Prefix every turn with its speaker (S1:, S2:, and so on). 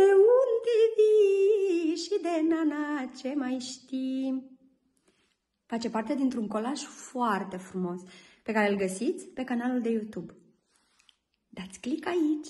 S1: de unde vii și de nana ce mai știi. Face parte dintr-un colaj foarte frumos pe care îl găsiți pe canalul de YouTube. Dați click aici!